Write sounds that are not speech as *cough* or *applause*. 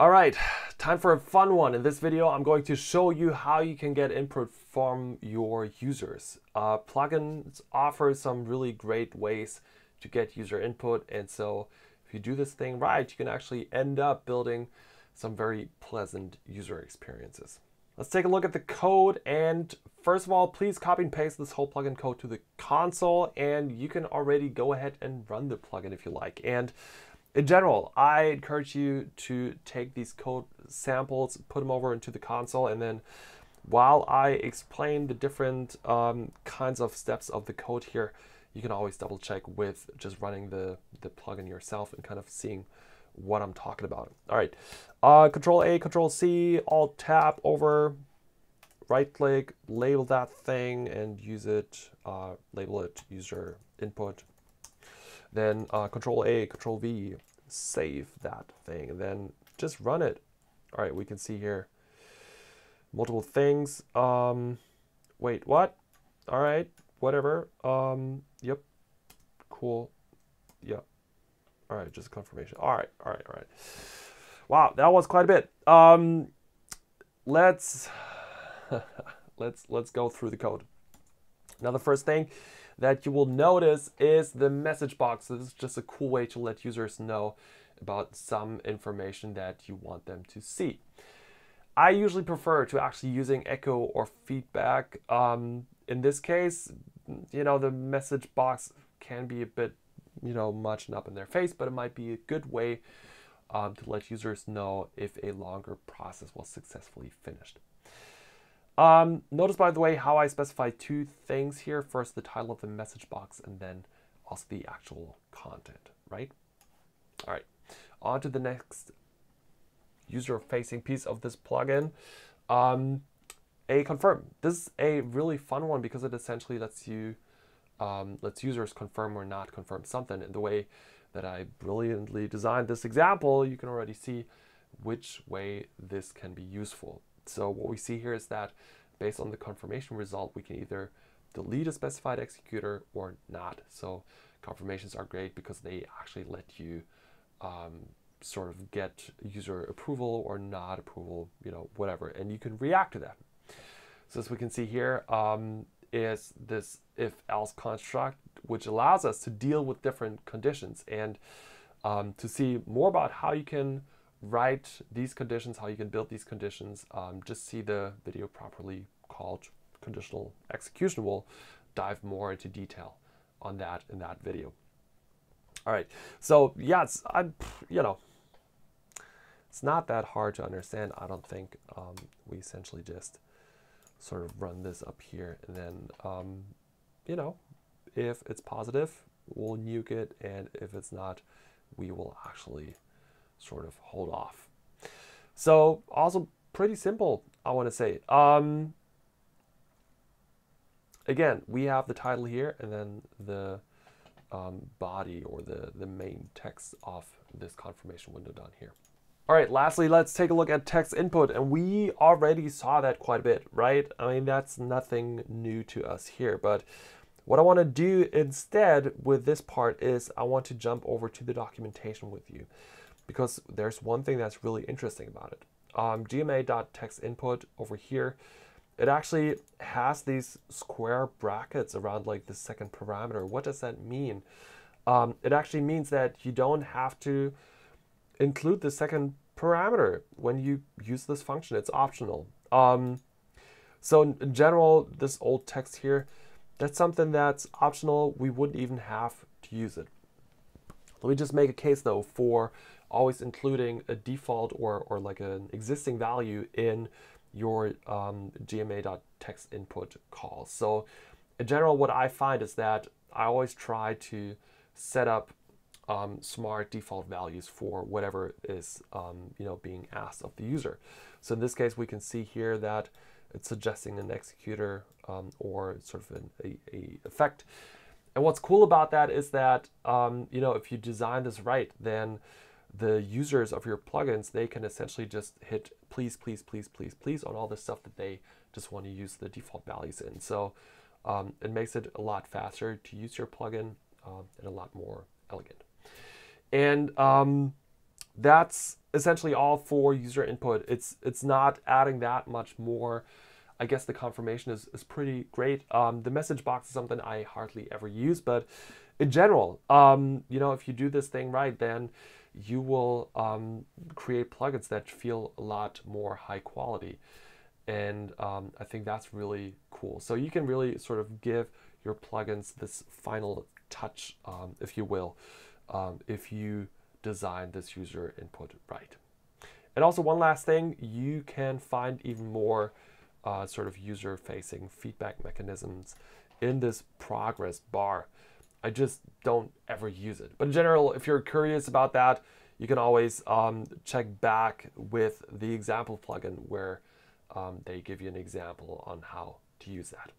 All right, time for a fun one. In this video, I'm going to show you how you can get input from your users. Uh, plugins offer some really great ways to get user input. And so if you do this thing right, you can actually end up building some very pleasant user experiences. Let's take a look at the code. And first of all, please copy and paste this whole plugin code to the console. And you can already go ahead and run the plugin if you like. And in general, I encourage you to take these code samples, put them over into the console, and then while I explain the different um, kinds of steps of the code here, you can always double check with just running the, the plugin yourself and kind of seeing what I'm talking about. All right, uh, Control A, Control C, Alt Tab over, right click, label that thing and use it, uh, label it user input, then uh, Control A, Control V, save that thing, and then just run it. All right, we can see here multiple things. Um, wait, what? All right, whatever. Um, yep, cool. Yep. All right, just confirmation. All right, all right, all right. Wow, that was quite a bit. Um, let's *laughs* let's let's go through the code. Now, the first thing that you will notice is the message box. This is just a cool way to let users know about some information that you want them to see. I usually prefer to actually using echo or feedback. Um, in this case, you know, the message box can be a bit, you know, much and up in their face, but it might be a good way um, to let users know if a longer process was successfully finished. Um, notice, by the way, how I specify two things here. First, the title of the message box, and then also the actual content, right? All right, on to the next user-facing piece of this plugin. Um, a confirm. This is a really fun one because it essentially lets you um, lets users confirm or not confirm something. In the way that I brilliantly designed this example, you can already see which way this can be useful. So what we see here is that based on the confirmation result, we can either delete a specified executor or not. So confirmations are great because they actually let you um, sort of get user approval or not approval, you know, whatever, and you can react to that. So as we can see here, um, is this if-else construct, which allows us to deal with different conditions and um, to see more about how you can write these conditions, how you can build these conditions, um, just see the video properly called conditional execution. We'll dive more into detail on that in that video. All right, so yeah, it's, I'm, you know, it's not that hard to understand, I don't think. Um, we essentially just sort of run this up here and then, um, you know, if it's positive, we'll nuke it, and if it's not, we will actually sort of hold off. So also pretty simple, I want to say. Um, again, we have the title here and then the um, body or the, the main text of this confirmation window down here. All right, lastly, let's take a look at text input. And we already saw that quite a bit, right? I mean, that's nothing new to us here. But what I want to do instead with this part is I want to jump over to the documentation with you because there's one thing that's really interesting about it. Um, gma.textinput over here, it actually has these square brackets around like the second parameter. What does that mean? Um, it actually means that you don't have to include the second parameter when you use this function. It's optional. Um, so in general, this old text here, that's something that's optional. We wouldn't even have to use it. Let me just make a case though for always including a default or, or like an existing value in your um, gma.text input call. So in general, what I find is that I always try to set up um, smart default values for whatever is um, you know being asked of the user. So in this case, we can see here that it's suggesting an executor um, or sort of an a, a, effect. And what's cool about that is that um, you know if you design this right, then the users of your plugins, they can essentially just hit please, please, please, please, please on all the stuff that they just want to use the default values in. So um, it makes it a lot faster to use your plugin um, and a lot more elegant. And um, that's essentially all for user input. It's it's not adding that much more. I guess the confirmation is, is pretty great. Um, the message box is something I hardly ever use, but in general, um, you know, if you do this thing right, then you will um, create plugins that feel a lot more high quality. And um, I think that's really cool. So you can really sort of give your plugins this final touch, um, if you will, um, if you design this user input right. And also one last thing, you can find even more uh, sort of user facing feedback mechanisms in this progress bar. I just don't ever use it. But in general, if you're curious about that, you can always um, check back with the example plugin where um, they give you an example on how to use that.